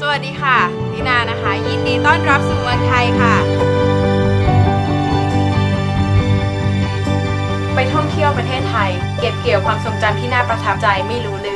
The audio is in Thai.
สวัสดีค่ะลินานะคะ ยินดีต้อนรับสู่เมืองไทยค่ะ ไปท่องเที่ยวประเทศไทย เก็บเกี่ยวความทรงจำที่น่าประทับใจไม่รู้ลืม